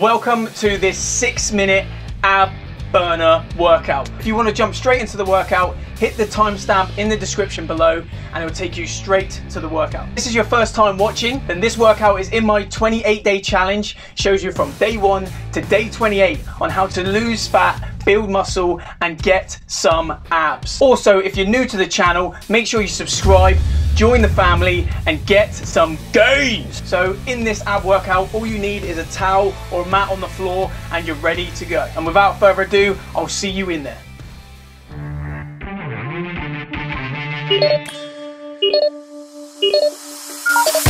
Welcome to this six minute ab burner workout. If you want to jump straight into the workout, hit the timestamp in the description below and it will take you straight to the workout. This is your first time watching, then this workout is in my 28 day challenge. Shows you from day one to day 28 on how to lose fat, build muscle and get some abs. Also, if you're new to the channel, make sure you subscribe, join the family and get some gains. So in this ab workout, all you need is a towel or a mat on the floor and you're ready to go. And without further ado, I'll see you in there. Música